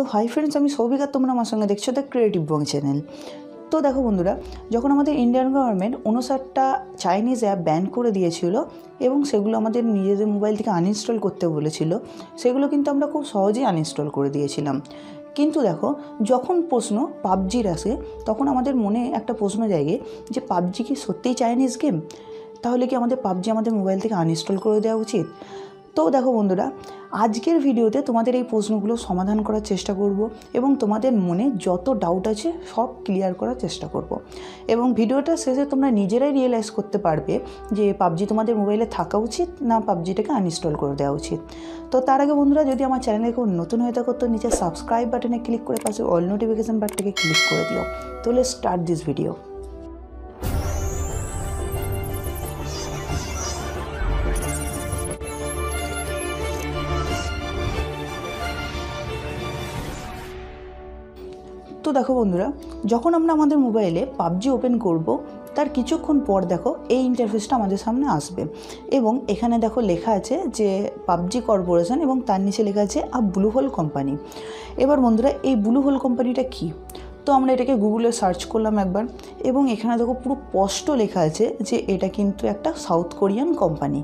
তো hi friends আমি সৌভিক, তোমরা আমার সঙ্গে দেখছ দ্য ক্রিয়েটিভ বং চ্যানেল তো দেখো বন্ধুরা, যখন আমাদের ইন্ডিয়ান গভর্নমেন্ট উনষাটটা চাইনিজ অ্যাপ ব্যান করে দিয়েছিল এবং সেগুলো আমাদের নিজেদের মোবাইল থেকে আনইনস্টল করতে বলেছিল, সেগুলো কিন্তু আমরা খুব সহজেই আনইনস্টল করে দিয়েছিলাম। কিন্তু দেখো, যখন প্রশ্ন পাবজির আসে, তখন আমাদের মনে একটা প্রশ্ন জাগে যে পাবজি কি সত্যিই চাইনিজ গেম তাহলে কি আমাদের পাবজি আমাদের মোবাইল থেকে আনইনস্টল করে দেওয়া উচিত? তো দেখো বন্ধুরা, আজকের ভিডিওতে তোমাদের এই প্রশ্নগুলো সমাধান করার চেষ্টা করব এবং তোমাদের মনে যত ডাউট আছে সব ক্লিয়ার করার চেষ্টা করব। এবং ভিডিওটা শেষে তোমরা নিজেরাই রিয়েলাইজ করতে পারবে যে পাবজি তোমাদের মোবাইলে থাকা উচিত না পাবজিটাকে আনইনস্টল করে দেওয়া উচিত। তো তার আগে বন্ধুরা, যদি আমার চ্যানেলে কেউ নতুন হয়ে থাকো, তো নিচে সাবস্ক্রাইব বাটনে ক্লিক করে পাশে অল নোটিফিকেশান বাটনটাকে ক্লিক করে দিও। তাহলে স্টার্ট দিস ভিডিও তো দেখো বন্ধুরা, যখন আমরা আমাদের মোবাইলে পাবজি ওপেন করব, তার কিছুক্ষণ পর দেখো এই ইন্টারফেসটা আমাদের সামনে আসবে। এবং এখানে দেখো লেখা আছে যে পাবজি কর্পোরেশন এবং তার নিচে লেখা আছে আ ব্লু হোল কোম্পানি। এবার বন্ধুরা, এই ব্লু হোল কোম্পানিটা কী? তো আমরা এটাকে গুগলে সার্চ করলাম একবার, এবং এখানে দেখো পুরো স্পষ্ট লেখা আছে যে এটা কিন্তু একটা সাউথ কোরিয়ান কোম্পানি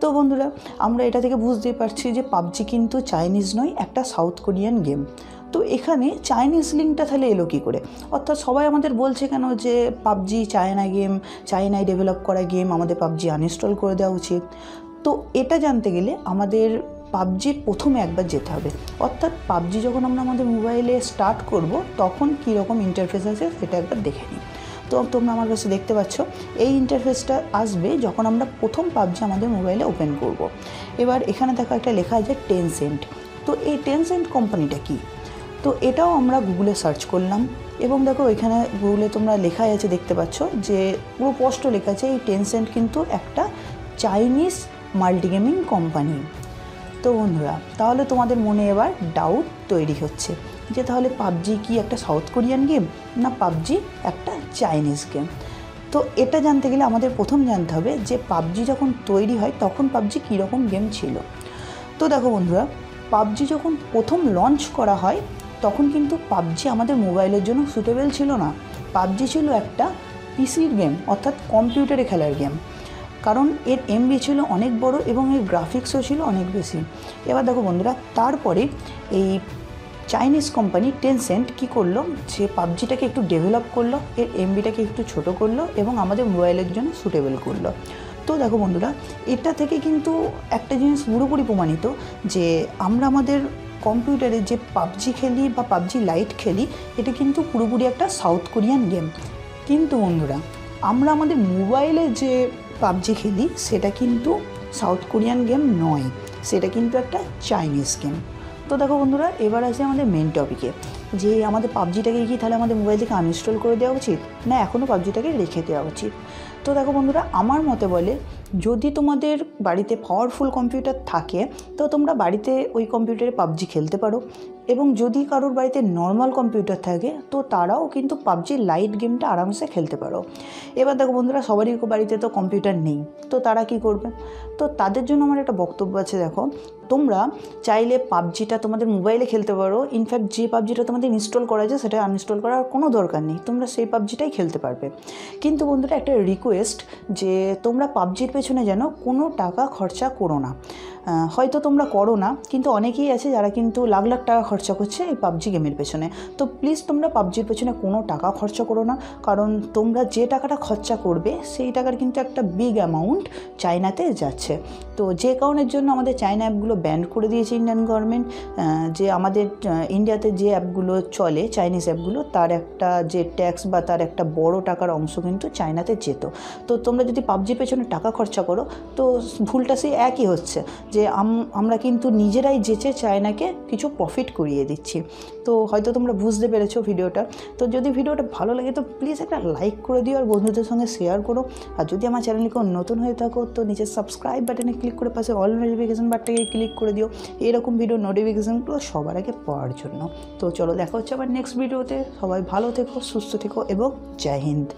তো বন্ধুরা, আমরা এটা থেকে বুঝতে পারছি যে পাবজি কিন্তু চাইনিজ নয়, একটা সাউথ কোরিয়ান গেম তো এখানে চাইনিজ লিঙ্কটা তাহলে এলো কী করে? অর্থাৎ সবাই আমাদের বলছে কেন যে পাবজি চায়না গেম চায়নায় ডেভেলপ করা গেম আমাদের পাবজি আনইনস্টল করে দেওয়া উচিত। তো এটা জানতে গেলে আমাদের পাবজির প্রথমে একবার যেতে হবে। অর্থাৎ পাবজি যখন আমরা আমাদের মোবাইলে স্টার্ট করব, তখন কী রকম ইন্টারফেস আছে সেটা একবার দেখে নিই। তো তোমরা আমার কাছে দেখতে পাচ্ছ, এই ইন্টারফেসটা আসবে যখন আমরা প্রথম পাবজি আমাদের মোবাইলে ওপেন করব। এবার এখানে দেখো একটা লেখা আছে টেন সেন্ট তো এই টেন সেন্ট কোম্পানিটা কী? তো এটাও আমরা গুগলে সার্চ করলাম এবং দেখো এখানে গুগলে তোমরা লেখাই আছে দেখতে পাচ্ছ যে পুরো স্পষ্ট লেখা আছে, এই টেনসেন্ট কিন্তু একটা চাইনিজ মাল্টিগেমিং কোম্পানি তো বন্ধুরা, তাহলে তোমাদের মনে এবার ডাউট তৈরি হচ্ছে যে তাহলে পাবজি কি একটা সাউথ কোরিয়ান গেম না পাবজি একটা চাইনিজ গেম তো এটা জানতে গেলে আমাদের প্রথম জানতে হবে যে পাবজি যখন তৈরি হয় তখন পাবজি কীরকম গেম ছিল? তো দেখো বন্ধুরা, পাবজি যখন প্রথম লঞ্চ করা হয় তখন কিন্তু পাবজি আমাদের মোবাইলের জন্য সুটেবল ছিল না। পাবজি ছিল একটা পিসির গেম অর্থাৎ কম্পিউটারে খেলার গেম কারণ এর এমবি ছিল অনেক বড় এবং এর গ্রাফিক্সও ছিল অনেক বেশি। এবার দেখো বন্ধুরা, তারপরে এই চাইনিজ কোম্পানি টেনসেন্ট কী করল? সে পাবজিটাকে একটু ডেভেলপ করল, এর এমবিটাকে একটু ছোট করল এবং আমাদের মোবাইলের জন্য সুটেবল করল। তো দেখো বন্ধুরা, এটা থেকে কিন্তু একটা জিনিস পুরোপুরি প্রমাণিত যে আমরা আমাদের কম্পিউটারে যে পাবজি খেলি বা পাবজি লাইট খেলি, এটা কিন্তু পুরোপুরি একটা সাউথ কোরিয়ান গেম কিন্তু বন্ধুরা, আমরা আমাদের মোবাইলে যে পাবজি খেলি, সেটা কিন্তু সাউথ কোরিয়ান গেম নয়। সেটা কিন্তু একটা চাইনিজ গেম তো দেখো বন্ধুরা, এবার আসে আমাদের মেন টপিকে যে আমাদের পাবজিটাকে কি তাহলে আমাদের মোবাইল থেকে আনইনস্টল করে দেওয়া উচিত? না এখনও পাবজিটাকে রেখে দেওয়া উচিত? তো দেখো বন্ধুরা, আমার মতে বলে যদি তোমাদের বাড়িতে পাওয়ারফুল কম্পিউটার থাকে, তো তোমরা বাড়িতে ওই কম্পিউটারে পাবজি খেলতে পারো। এবং যদি কারোর বাড়িতে নর্মাল কম্পিউটার থাকে, তো তারাও কিন্তু পাবজি লাইট গেমটা আরামসে খেলতে পারো। এবার দেখো বন্ধুরা, সবারই বাড়িতে তো কম্পিউটার নেই, তো তারা কি করবে? তো তাদের জন্য আমার একটা বক্তব্য আছে, দেখো। তোমরা চাইলে পাবজিটা তোমাদের মোবাইলে খেলতে পারো ইনফ্যাক্ট যে পাবজিটা তোমাদের ইনস্টল করা যায় সেটা আনইনস্টল করার কোনো দরকার নেই, তোমরা সেই পাবজিটাই খেলতে পারবে। কিন্তু বন্ধুরা, একটা রিকোয়েস্ট যে তোমরা পাবজির পেছনে যেন কোনো টাকা খরচা করো না। হয়তো তোমরা করো না, কিন্তু অনেকেই আছে যারা কিন্তু লাখ লাখ টাকা খরচা করছে এই পাবজি গেমের পেছনে। তো প্লিজ তোমরা পাবজির পেছনে কোনো টাকা খরচা করো না, কারণ তোমরা যে টাকাটা খরচা করবে, সেই টাকার কিন্তু একটা বিগ অ্যামাউন্ট চায়নাতে যাচ্ছে। তো যে কারণের জন্য আমাদের চায়না অ্যাপগুলো ব্যান করে দিয়েছে ইন্ডিয়ান গভর্নমেন্ট যে আমাদের ইন্ডিয়াতে যে অ্যাপগুলো চলে চাইনিজ অ্যাপগুলো তার একটা যে ট্যাক্স বা তার একটা বড় টাকার অংশ কিন্তু চায়নাতে যেত। তো তোমরা যদি পাবজির পেছনে টাকা খরচা করো, তো ভুলটা সেই একই হচ্ছে। যে আমরা কিন্তু নিজেরাই যেচে চায়নাকে কিছু প্রফিট করিয়ে দিচ্ছি। তো হয়তো তোমরা বুঝতে পেরেছ ভিডিওটা। তো যদি ভিডিওটা ভালো লাগে তো প্লিজ একটা লাইক করে দিও আর বন্ধুদের সঙ্গে শেয়ার করো। আর যদি আমার চ্যানেলে কেউ নতুন হয়ে থাকো তো নিচে সাবস্ক্রাইব বাটনে ক্লিক করে পাশে অল নোটিফিকেশান বাটনটাকে ক্লিক করে দিও। এরকম ভিডিও নোটিফিকেশানগুলো সবার আগে পাওয়ার জন্য। তো চলো দেখা হচ্ছে আবার নেক্সট ভিডিওতে সবাই ভালো থেকো, সুস্থ থেকো এবং জয় হিন্দ।